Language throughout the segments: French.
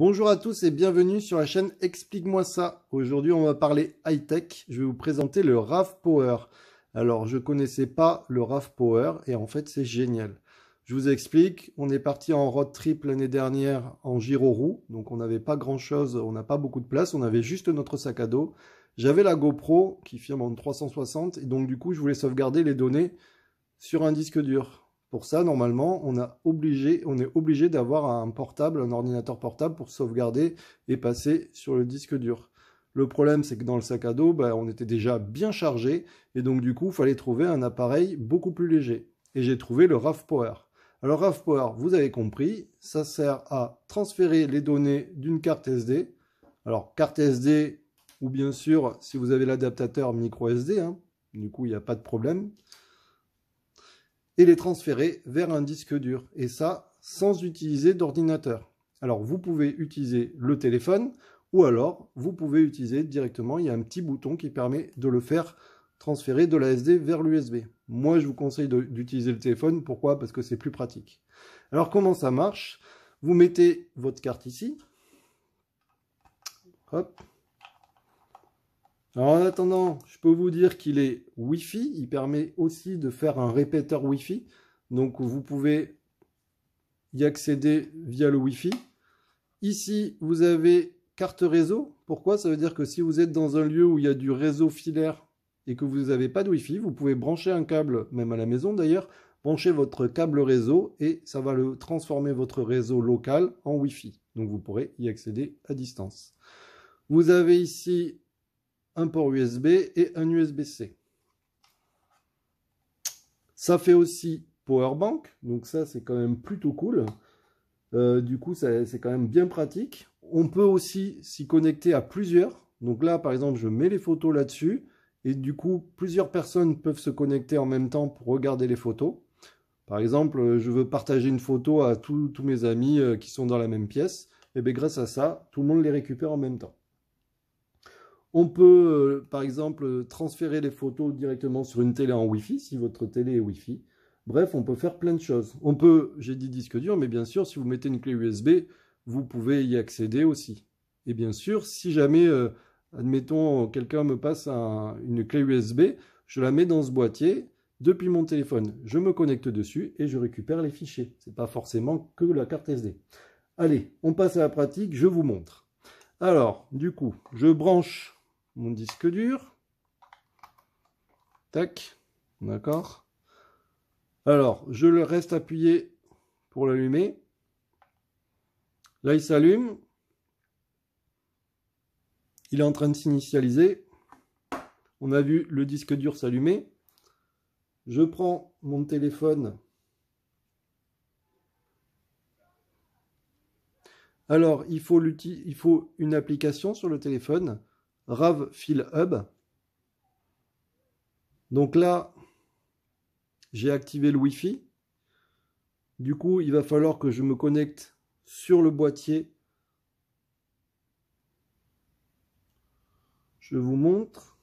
Bonjour à tous et bienvenue sur la chaîne Explique-moi ça. Aujourd'hui, on va parler high-tech. Je vais vous présenter le RAV Power. Alors, je connaissais pas le RAV Power et en fait, c'est génial. Je vous explique, on est parti en road trip l'année dernière en giro roue, donc on n'avait pas grand chose, on n'a pas beaucoup de place, on avait juste notre sac à dos. J'avais la GoPro qui firme en 360 et donc du coup, je voulais sauvegarder les données sur un disque dur. Pour ça, normalement, on, est obligé d'avoir un portable, un ordinateur portable pour sauvegarder et passer sur le disque dur. Le problème, c'est que dans le sac à dos, bah, on était déjà bien chargé et donc du coup, il fallait trouver un appareil beaucoup plus léger. Et j'ai trouvé le RAV Power. Alors RAV Power, vous avez compris, ça sert à transférer les données d'une carte SD. Alors carte SD, ou bien sûr, si vous avez l'adaptateur micro SD, hein, du coup, il n'y a pas de problème et les transférer vers un disque dur. Et ça, sans utiliser d'ordinateur. Alors, vous pouvez utiliser le téléphone ou alors vous pouvez utiliser directement, il y a un petit bouton qui permet de le faire transférer de la SD vers l'USB. Moi, je vous conseille d'utiliser le téléphone. Pourquoi? Parce que c'est plus pratique. Alors, comment ça marche? Vous mettez votre carte ici. Hop. Alors en attendant, je peux vous dire qu'il est Wi-Fi. Il permet aussi de faire un répéteur Wi-Fi. Donc vous pouvez y accéder via le Wi-Fi. Ici, vous avez carte réseau. Pourquoi? Ça veut dire que si vous êtes dans un lieu où il y a du réseau filaire et que vous n'avez pas de Wi-Fi, vous pouvez brancher un câble, même à la maison d'ailleurs, brancher votre câble réseau et ça va le transformer votre réseau local en Wi-Fi. Donc vous pourrez y accéder à distance. Vous avez ici un port USB et un USB-C. Ça fait aussi powerbank, donc ça c'est quand même plutôt cool. Euh, du coup, c'est quand même bien pratique. On peut aussi s'y connecter à plusieurs. Donc là, par exemple, je mets les photos là-dessus. Et du coup, plusieurs personnes peuvent se connecter en même temps pour regarder les photos. Par exemple, je veux partager une photo à tous mes amis euh, qui sont dans la même pièce. Et bien grâce à ça, tout le monde les récupère en même temps. On peut, euh, par exemple, transférer les photos directement sur une télé en Wi-Fi, si votre télé est Wi-Fi. Bref, on peut faire plein de choses. On peut, j'ai dit disque dur, mais bien sûr, si vous mettez une clé USB, vous pouvez y accéder aussi. Et bien sûr, si jamais, euh, admettons, quelqu'un me passe une clé USB, je la mets dans ce boîtier depuis mon téléphone. Je me connecte dessus et je récupère les fichiers. Ce n'est pas forcément que la carte SD. Allez, on passe à la pratique, je vous montre. Alors, du coup, je branche mon disque dur. Tac, d'accord. Alors, je le reste appuyé pour l'allumer. Là, il s'allume. Il est en train de s'initialiser. On a vu le disque dur s'allumer. Je prends mon téléphone. Alors, il faut, il faut une application sur le téléphone. RAV Hub. Donc là, j'ai activé le Wi-Fi. Du coup, il va falloir que je me connecte sur le boîtier. Je vous montre.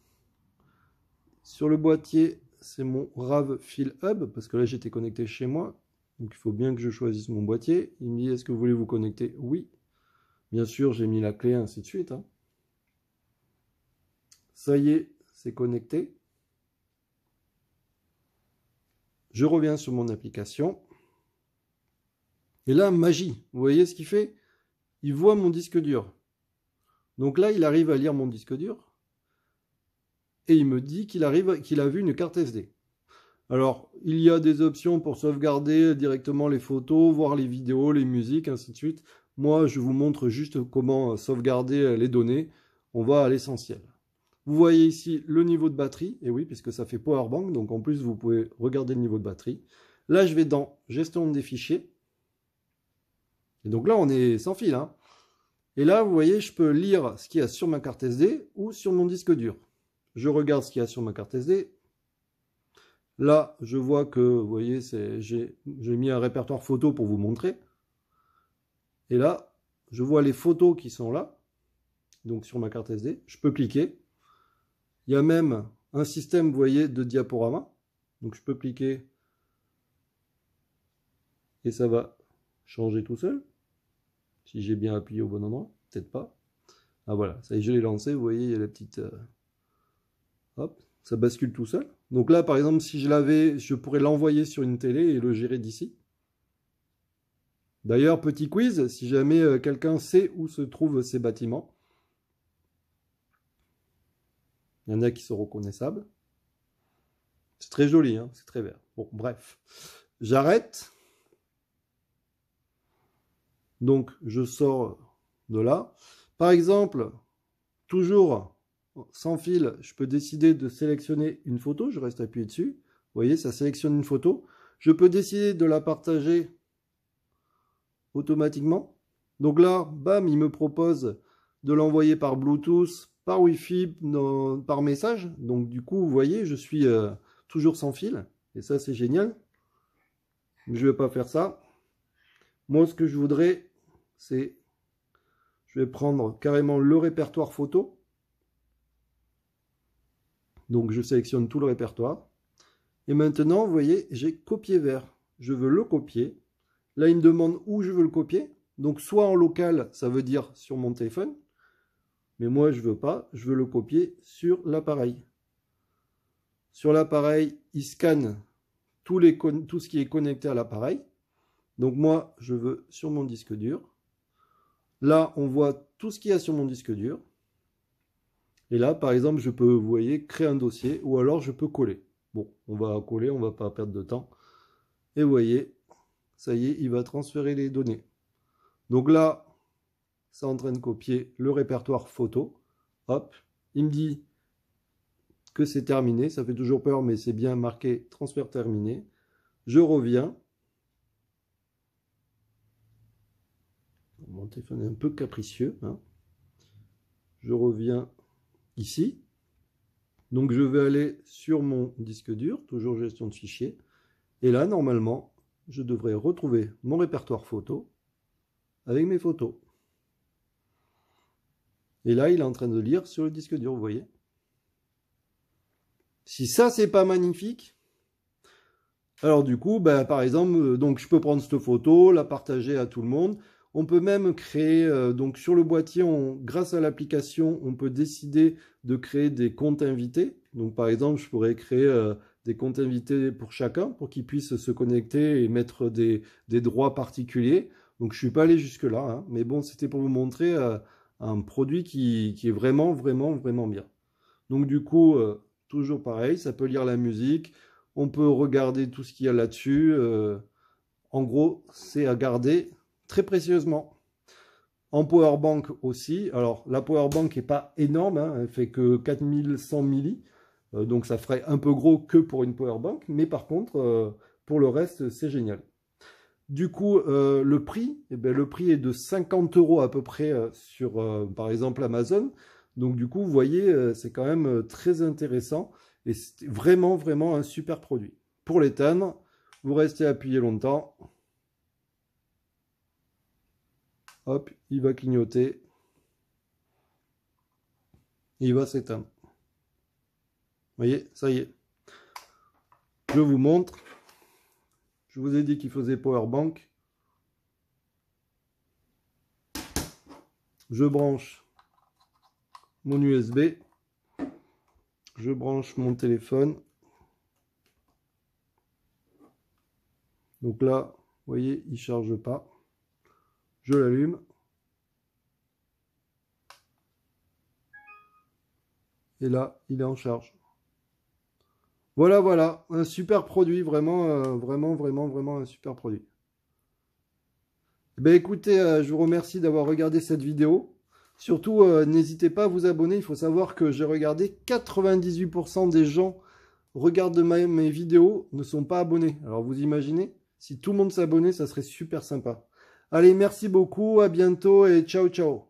Sur le boîtier, c'est mon RAV Fil Hub, parce que là, j'étais connecté chez moi. Donc, il faut bien que je choisisse mon boîtier. Il me dit, est-ce que vous voulez vous connecter? Oui. Bien sûr, j'ai mis la clé, ainsi de suite. Hein. Ça y est, c'est connecté. Je reviens sur mon application. Et là, magie. Vous voyez ce qu'il fait? Il voit mon disque dur. Donc là, il arrive à lire mon disque dur. Et il me dit qu'il arrive, qu'il a vu une carte SD. Alors, il y a des options pour sauvegarder directement les photos, voir les vidéos, les musiques, ainsi de suite. Moi, je vous montre juste comment sauvegarder les données. On va à l'essentiel. Vous voyez ici le niveau de batterie, et oui, puisque ça fait power bank, donc en plus vous pouvez regarder le niveau de batterie. Là, je vais dans gestion des fichiers. Et donc là, on est sans fil. Hein. Et là, vous voyez, je peux lire ce qu'il y a sur ma carte SD ou sur mon disque dur. Je regarde ce qu'il y a sur ma carte SD. Là, je vois que, vous voyez, j'ai mis un répertoire photo pour vous montrer. Et là, je vois les photos qui sont là, donc sur ma carte SD. Je peux cliquer il y a même un système, vous voyez, de diaporama. Donc je peux cliquer et ça va changer tout seul. Si j'ai bien appuyé au bon endroit, peut-être pas. Ah voilà, ça y est, je l'ai lancé, vous voyez, il y a la petite... Euh, hop, ça bascule tout seul. Donc là, par exemple, si je l'avais, je pourrais l'envoyer sur une télé et le gérer d'ici. D'ailleurs, petit quiz, si jamais euh, quelqu'un sait où se trouvent ces bâtiments. Il y en a qui sont reconnaissables. C'est très joli, hein c'est très vert. Bon, bref. J'arrête. Donc, je sors de là. Par exemple, toujours sans fil, je peux décider de sélectionner une photo. Je reste appuyé dessus. Vous voyez, ça sélectionne une photo. Je peux décider de la partager automatiquement. Donc là, bam, il me propose de l'envoyer par Bluetooth, par Wi-Fi, par message. Donc du coup, vous voyez, je suis euh, toujours sans fil. Et ça, c'est génial. Mais je vais pas faire ça. Moi, ce que je voudrais, c'est... Je vais prendre carrément le répertoire photo. Donc je sélectionne tout le répertoire. Et maintenant, vous voyez, j'ai copié vers. Je veux le copier. Là, il me demande où je veux le copier. Donc, soit en local, ça veut dire sur mon téléphone. Mais moi, je veux pas. Je veux le copier sur l'appareil. Sur l'appareil, il scanne tout, ce qui est connecté à l'appareil. Donc, moi, je veux sur mon disque dur. Là, on voit tout ce qu'il y a sur mon disque dur. Et là, par exemple, je peux, vous voyez, créer un dossier ou alors je peux coller. Bon, on va coller, on va pas perdre de temps. Et vous voyez, ça y est, il va transférer les données. Donc là, c'est en train de copier le répertoire photo. Hop, il me dit que c'est terminé. Ça fait toujours peur, mais c'est bien marqué transfert terminé. Je reviens. Mon téléphone est un peu capricieux. Hein. Je reviens ici. Donc je vais aller sur mon disque dur, toujours gestion de fichiers. Et là, normalement, je devrais retrouver mon répertoire photo avec mes photos. Et là, il est en train de lire sur le disque dur, vous voyez. Si ça, c'est pas magnifique, alors du coup, ben, par exemple, euh, donc je peux prendre cette photo, la partager à tout le monde. On peut même créer, euh, donc sur le boîtier, grâce à l'application, on peut décider de créer des comptes invités. Donc par exemple, je pourrais créer euh, des comptes invités pour chacun, pour qu'ils puissent se connecter et mettre des, droits particuliers. Donc je suis pas allé jusque là, hein. mais bon, c'était pour vous montrer un produit qui, est vraiment, vraiment, vraiment bien. Donc du coup, euh, toujours pareil, ça peut lire la musique, on peut regarder tout ce qu'il y a là-dessus. Euh, en gros, c'est à garder très précieusement. En powerbank aussi, alors la powerbank n'est pas énorme, hein, elle fait que 4100 milli, euh, donc ça ferait un peu gros que pour une power bank, mais par contre, pour le reste, c'est génial. Du coup, euh, le prix, eh bien, le prix est de 50 euros à peu près sur, par exemple, Amazon. Donc du coup, vous voyez, c'est quand même très intéressant et c'est vraiment, vraiment un super produit. Pour l'éteindre, vous restez appuyé longtemps. Hop, il va clignoter. il va s'éteindre voyez, ça y est. Je vous montre. Je vous ai dit qu'il faisait power bank. Je branche mon USB. Je branche mon téléphone. Donc là, voyez, il charge pas. Je l'allume. Et là, il est en charge. Voilà, voilà, un super produit, vraiment, euh, vraiment, vraiment, vraiment un super produit. Ben écoutez, euh, je vous remercie d'avoir regardé cette vidéo. Surtout, euh, n'hésitez pas à vous abonner. Il faut savoir que j'ai regardé 98% des gens regardent mes vidéos, ne sont pas abonnés. Alors vous imaginez, si tout le monde s'abonnait, ça serait super sympa. Allez, merci beaucoup, à bientôt et ciao ciao